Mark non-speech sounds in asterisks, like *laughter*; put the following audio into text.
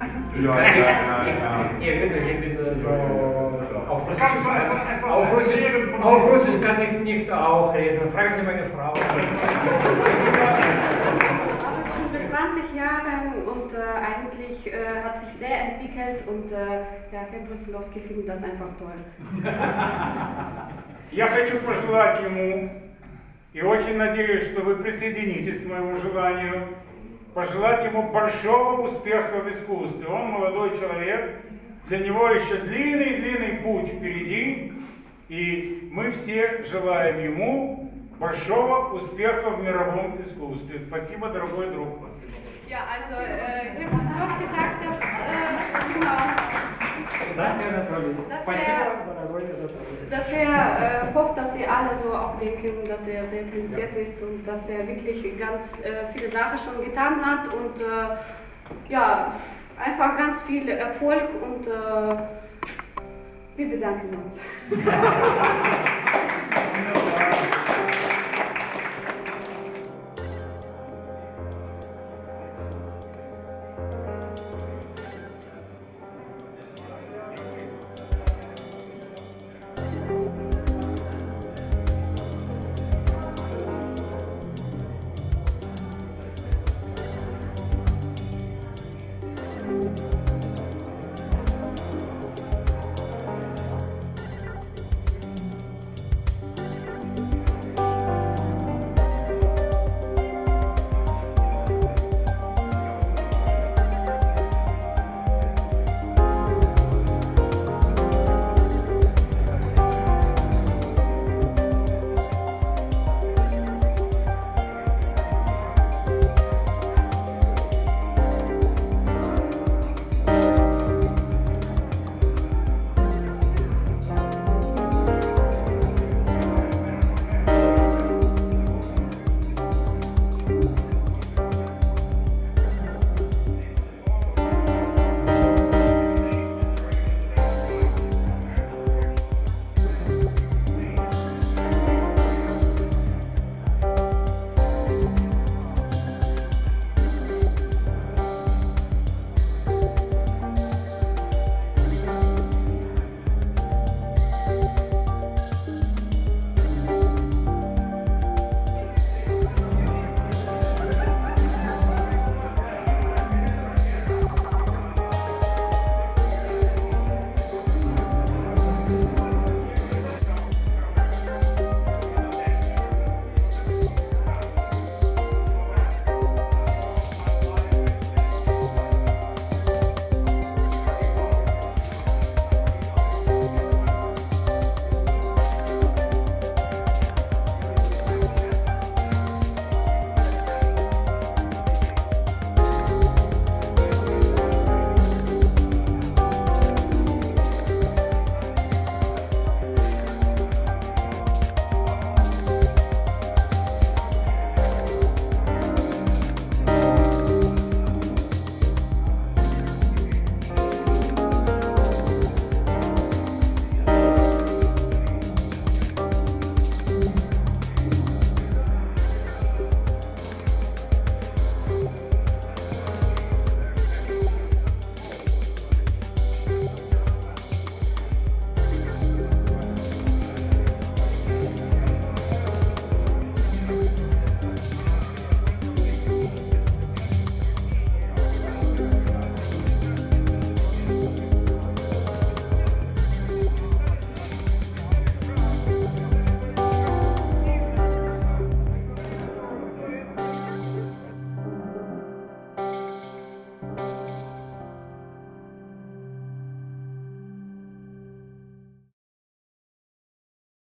Ja, kann ja, nicht, ja, ich, ich, ich, ich bin so auf Russisch, Kannst du etwas- etwas auf Russisch, erzählen von auf dir? Russisch kann ich nicht auch reden. Fragen Sie meine Frau. Aber schon seit 20 Jahren und äh, eigentlich äh, hat sich sehr entwickelt und äh, ja, Herr Brüsselowski findet das einfach toll. *laughs* Я хочу пожелать ему, и очень надеюсь, что вы присоединитесь к моему желанию, пожелать ему большого успеха в искусстве. Он молодой человек, для него еще длинный-длинный путь впереди, и мы все желаем ему большого успеха в мировом искусстве. Спасибо, дорогой друг. Ja, also äh, Herr Brüsselowski sagt, dass, äh, genau, Danke, dass er, dass er äh, hofft, dass ihr alle so auch denken, dass er sehr interessiert ja. ist und dass er wirklich ganz äh, viele Sachen schon getan hat und äh, ja, einfach ganz viel Erfolg und äh, wir bedanken uns. *laughs* *laughs*